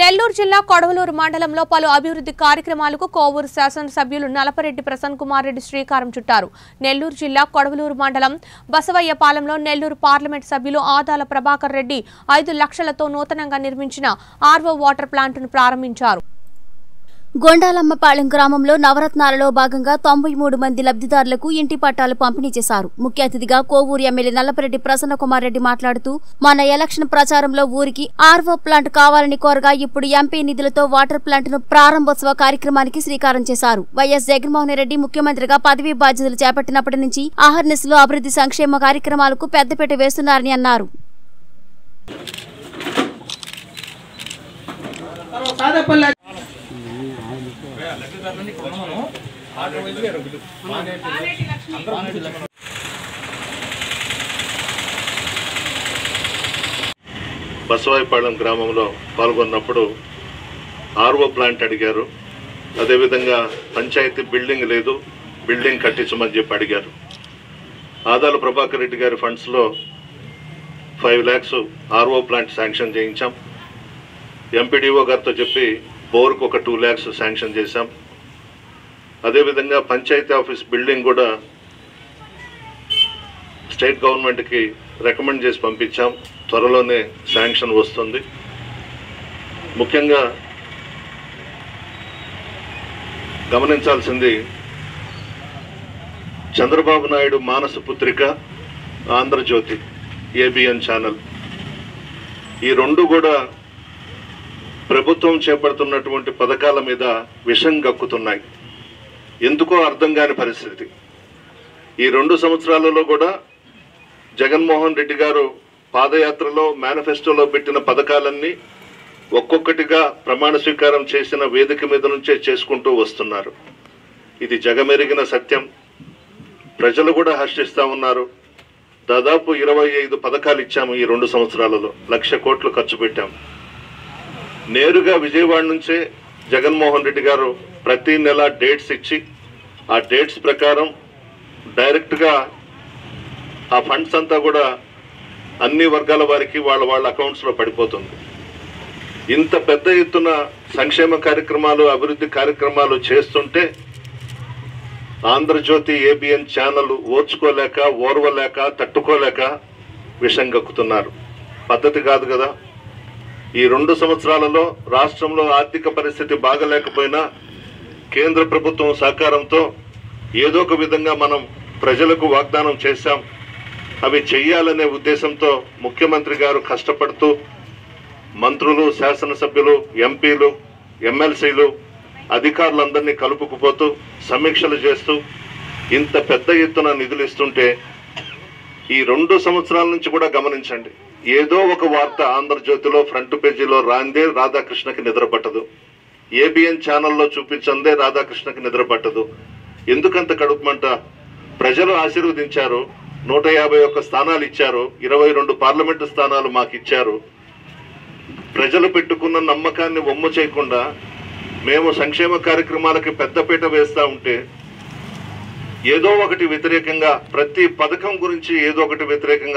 నెల్లూరు జిల్లా కొడవలూరు మండలంలో పలు అభివృద్ధి కార్యక్రమాలకు కోవూరు శాసనసభ్యులు నలపరెడ్డి ప్రసన్న కుమార్ రెడ్డి శ్రీకారం చుట్టారు. నెల్లూరు జిల్లా కొడవలూరు మండలం బసవయ్యపాలెంలో నెల్లూరు పార్లమెంట్ సభ్యులు ఆదాల ప్రభాకర్ రెడ్డి ఐదు లక్షలతో నూతనంగా నిర్మించిన ఆర్వో వాటర్ ప్లాంట్ను ప్రారంభించారు. గొండాలమ్మపాలెం గ్రామంలో నవరత్నాలలో భాగంగా తొంభై మూడు మంది లబ్ధిదారులకు ఇంటి పట్టాలు పంపిణీ చేశారు. ముఖ్య అతిథిగా కోవూరు ఎమ్మెల్యే నల్లపరెడ్డి ప్రసన్న కుమార్ రెడ్డి మాట్లాడుతూ మన ఎలక్షన్ ప్రచారంలో ఊరికి ఆర్వో ప్లాంట్ కావాలని కోరగా ఇప్పుడు ఎంపీ నిధులతో వాటర్ ప్లాంట్ను ప్రారంభోత్సవ కార్యక్రమానికి శ్రీకారం చేశారు. వైఎస్ జగన్మోహన్ రెడ్డి ముఖ్యమంత్రిగా పదవీ బాధ్యతలు చేపట్టినప్పటి నుంచి ఆహర్నిస్లో అభివృద్ధి సంక్షేమ కార్యక్రమాలకు పెద్దపీట వేస్తున్నారని అన్నారు. బసవాయిపాళెం గ్రామంలో పాల్గొన్నప్పుడు ఆర్ఓ ప్లాంట్ అడిగారు. అదేవిధంగా పంచాయతీ బిల్డింగ్ లేదు బిల్డింగ్ కట్టించమని చెప్పి అడిగారు. ఆదాలు ప్రభాకర్ రెడ్డి గారి ఫండ్స్లో five lakhs RO plant sanction చేయించాం. ఎంపీడీఓ గారితో చెప్పి బోర్కు ఒక టూ ల్యాక్స్ శాంక్షన్ చేశాం. అదేవిధంగా పంచాయతీ ఆఫీస్ బిల్డింగ్ కూడా స్టేట్ గవర్నమెంట్కి రికమెండ్ చేసి పంపించాం. త్వరలోనే శాంక్షన్ వస్తుంది. ముఖ్యంగా గమనించాల్సింది చంద్రబాబు నాయుడు మానస పుత్రిక ఆంధ్రజ్యోతి ఏబిఎన్ ఛానల్. ఈ రెండు కూడా ప్రభుత్వం చేపడుతున్నటువంటి పథకాల మీద విషం గక్కుతున్నాయి. ఎందుకో అర్థం కాని పరిస్థితి. ఈ రెండు సంవత్సరాలలో కూడా జగన్మోహన్ రెడ్డి గారు పాదయాత్రలో మేనిఫెస్టోలో పెట్టిన పథకాలన్నీ ఒక్కొక్కటిగా ప్రమాణ స్వీకారం చేసిన వేదిక మీద నుంచే చేసుకుంటూ వస్తున్నారు. ఇది జగమెరిగిన సత్యం. ప్రజలు కూడా హర్షిస్తూ ఉన్నారు. దాదాపు ఇరవై ఐదు పథకాలు ఇచ్చాము ఈ రెండు సంవత్సరాలలో. లక్ష కోట్లు ఖర్చు పెట్టాం నేరుగా విజయవాడ నుంచే జగన్మోహన్ రెడ్డి గారు ప్రతి నెల డేట్స్ ఇచ్చి ఆ డేట్స్ ప్రకారం డైరెక్ట్గా ఆ ఫండ్స్ అంతా కూడా అన్ని వర్గాల వారికి వాళ్ళ వాళ్ళ అకౌంట్స్లో పడిపోతుంది. ఇంత పెద్ద ఎత్తున సంక్షేమ కార్యక్రమాలు అభివృద్ధి కార్యక్రమాలు చేస్తుంటే ఆంధ్రజ్యోతి ఏబిఎన్ ఛానల్ ఓర్చుకోలేక ఓర్వలేక తట్టుకోలేక విషం గక్కుతున్నారు. పద్ధతి కాదు కదా. ఈ రెండు సంవత్సరాలలో రాష్ట్రంలో ఆర్థిక పరిస్థితి బాగలేకపోయినా కేంద్ర ప్రభుత్వం సహకారంతో ఏదో ఒక విధంగా మనం ప్రజలకు వాగ్దానం చేశాం. అవి చెయ్యాలనే ఉద్దేశంతో ముఖ్యమంత్రి గారు కష్టపడుతూ మంత్రులు శాసనసభ్యులు ఎంపీలు ఎమ్మెల్సీలు అధికారులందరినీ కలుపుకుపోతూ సమీక్షలు చేస్తూ ఇంత పెద్ద ఎత్తున నిధులు ఇస్తుంటే ఈ రెండు సంవత్సరాల నుంచి కూడా గమనించండి. ఏదో ఒక వార్త ఆంధ్రజ్యోతిలో ఫ్రంట్ పేజీలో రాందే రాధాకృష్ణకి నిద్రపట్టదు. ఏబిఎన్ ఛానల్లో చూపించందే రాధాకృష్ణకి నిద్రపట్టదు. ఎందుకంత కడుపుమంట? ప్రజలు ఆశీర్వదించారు. నూట యాభై ఒక్క స్థానాలు ఇచ్చారు. ఇరవై రెండు పార్లమెంటు స్థానాలు మాకు ఇచ్చారు ప్రజలు పెట్టుకున్న నమ్మకాన్ని ఒమ్ము చేయకుండా మేము సంక్షేమ కార్యక్రమాలకి పెద్దపీట వేస్తా ఉంటే ఏదో ఒకటి వ్యతిరేకంగా ప్రతి పథకం గురించి ఏదో ఒకటి వ్యతిరేకంగా